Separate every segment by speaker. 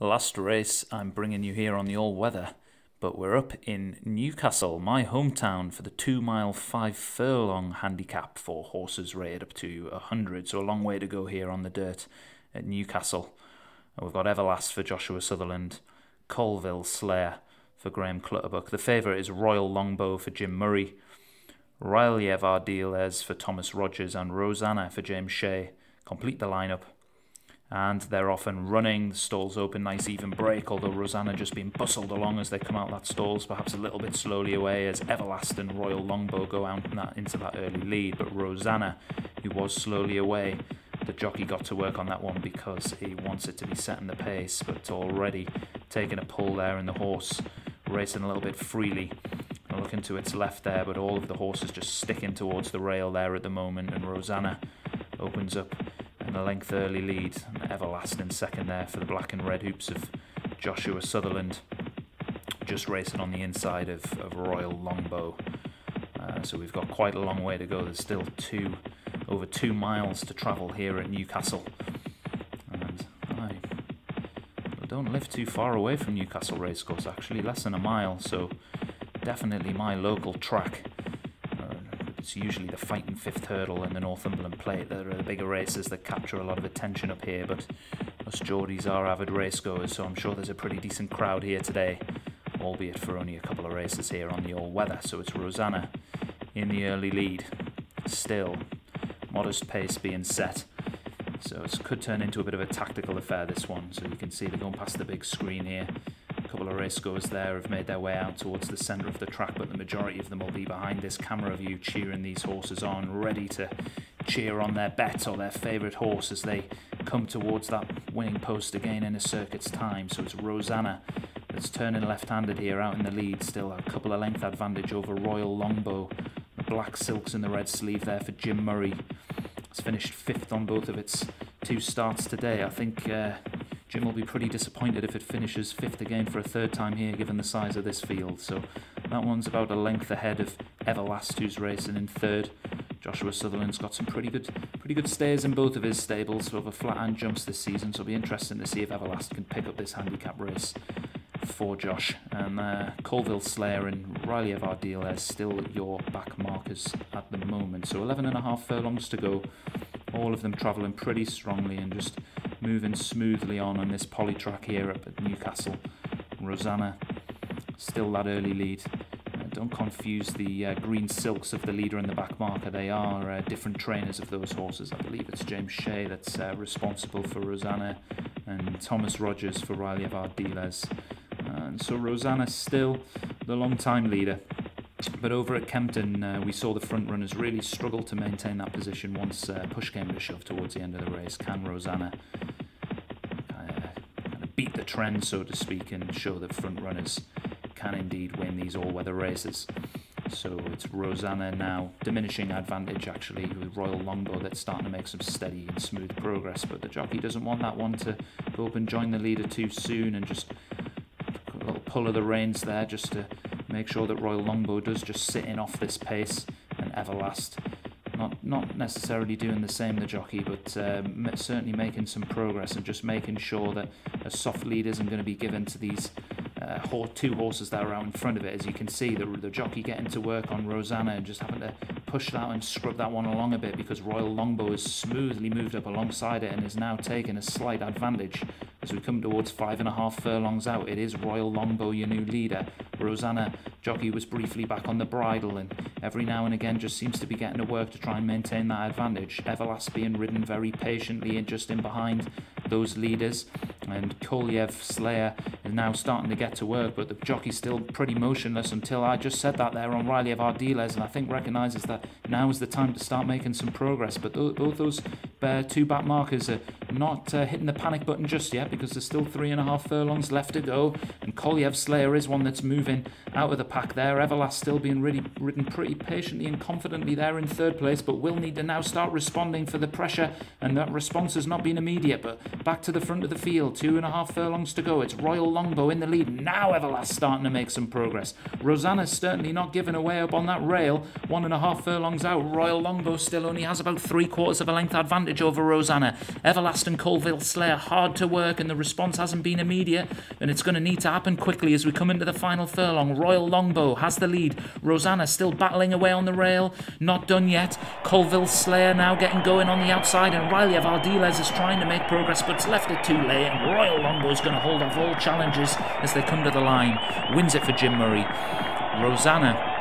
Speaker 1: Last race I'm bringing you here on the all weather, but we're up in Newcastle, my hometown, for the two mile five furlong handicap for horses rated up to 100. So a long way to go here on the dirt at Newcastle. And we've got Everlast for Joshua Sutherland, Colville Slayer for Graham Clutterbuck. The favourite is Royal Longbow for Jim Murray, Ryliev Ardiles for Thomas Rogers, and Rosanna for James Shea. Complete the lineup and they're off and running. The stalls open, nice even break, although Rosanna just being bustled along as they come out that stalls, perhaps a little bit slowly away as Everlast and Royal Longbow go out that, into that early lead. But Rosanna, who was slowly away, the jockey got to work on that one because he wants it to be setting the pace, but already taking a pull there in the horse, racing a little bit freely. Looking to its left there, but all of the horses just sticking towards the rail there at the moment, and Rosanna opens up in a length early lead. An Everlast in second there for the black and red hoops of Joshua Sutherland. Just racing on the inside of, of Royal Longbow. Uh, so we've got quite a long way to go. There's still two, over two miles to travel here at Newcastle. And I don't live too far away from Newcastle Racecourse, actually, less than a mile. So definitely my local track. It's usually the fighting fifth hurdle and the Northumberland Plate that are the bigger races that capture a lot of attention up here. But us Geordies are avid racegoers, so I'm sure there's a pretty decent crowd here today, albeit for only a couple of races here on the all weather. So it's Rosanna in the early lead, still modest pace being set. So it could turn into a bit of a tactical affair this one. So you can see they're going past the big screen here couple of racegoers there have made their way out towards the centre of the track, but the majority of them will be behind this camera view, cheering these horses on, ready to cheer on their bet or their favourite horse as they come towards that winning post again in a circuit's time. So it's Rosanna that's turning left-handed here out in the lead, still a couple of length advantage over Royal Longbow. Black silks in the red sleeve there for Jim Murray. It's finished fifth on both of its two starts today. I think uh, Jim will be pretty disappointed if it finishes fifth again for a third time here, given the size of this field. So that one's about a length ahead of Everlast, who's racing in third. Joshua Sutherland's got some pretty good, pretty good stays in both of his stables over flat and jumps this season. So it'll be interesting to see if Everlast can pick up this handicap race for Josh. And uh, Colville Slayer and Ryliev Ardeal are still your back markers at the moment. So 11 and a half furlongs to go. All of them travelling pretty strongly and just moving smoothly on on this poly track here up at Newcastle. Rosanna, still that early lead. Uh, don't confuse the uh, green silks of the leader and the back marker. They are uh, different trainers of those horses. I believe it's James Shea that's uh, responsible for Rosanna and Thomas Rogers for Ryliev Ardiles. And so Rosanna still the long-time leader. But over at Kempton, uh, we saw the front runners really struggle to maintain that position once uh, push came to shove towards the end of the race. Can Rosanna beat the trend, so to speak, and show that front runners can indeed win these all-weather races. So it's Rosanna now, diminishing advantage actually with Royal Longbow that's starting to make some steady and smooth progress. But the jockey doesn't want that one to go up and join the leader too soon and just a little pull of the reins there just to make sure that Royal Longbow does just sit in off this pace and Everlast not not necessarily doing the same the jockey, but um, certainly making some progress and just making sure that a soft lead isn't going to be given to these uh, two horses that are out in front of it. As you can see, the, the jockey getting to work on Rosanna and just having to push that and scrub that one along a bit because Royal Longbow has smoothly moved up alongside it and is now taking a slight advantage. As we come towards five and a half furlongs out, it is Royal Longbow, your new leader. Rosanna, jockey, was briefly back on the bridle and every now and again just seems to be getting to work to try and maintain that advantage. Everlast being ridden very patiently and just in behind those leaders. And Kolyev Slayer is now starting to get to work, but the jockey's still pretty motionless until I just said that there on Ryliev Ardiles, and I think recognises that now is the time to start making some progress. But both those two back markers are not uh, hitting the panic button just yet because there's still three and a half furlongs left to go. And Kolyev Slayer is one that's moving out of the pack there. Everlast still being really ridden pretty patiently and confidently there in third place, but will need to now start responding for the pressure, and that response has not been immediate. But back to the front of the field, Two and a half furlongs to go. It's Royal Longbow in the lead. Now Everlast starting to make some progress. Rosanna's certainly not giving away up on that rail. One and a half furlongs out. Royal Longbow still only has about three quarters of a length advantage over Rosanna. Everlast and Colville Slayer hard to work and the response hasn't been immediate and it's going to need to happen quickly as we come into the final furlong. Royal Longbow has the lead. Rosanna still battling away on the rail. Not done yet. Colville Slayer now getting going on the outside and Riley of Ardiles is trying to make progress but it's left it too late and Royal Longbow is going to hold off all challenges as they come to the line. Wins it for Jim Murray. Rosanna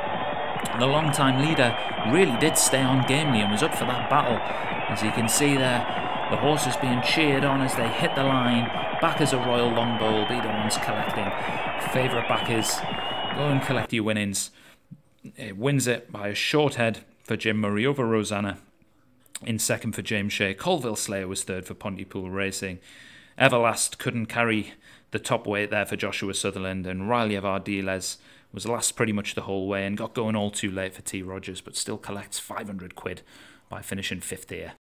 Speaker 1: the long-time leader really did stay on gamely and was up for that battle. As you can see there, the horses being cheered on as they hit the line. Backers of Royal Longbow will be the ones collecting. Favourite backers, go and collect your winnings. It wins it by a short head for Jim Murray over Rosanna. In second for James Shea. Colville Slayer was third for Pontypool Racing. Everlast couldn't carry the top weight there for Joshua Sutherland, and Riley of Ardiles was last pretty much the whole way and got going all too late for T. Rogers, but still collects 500 quid by finishing fifth here.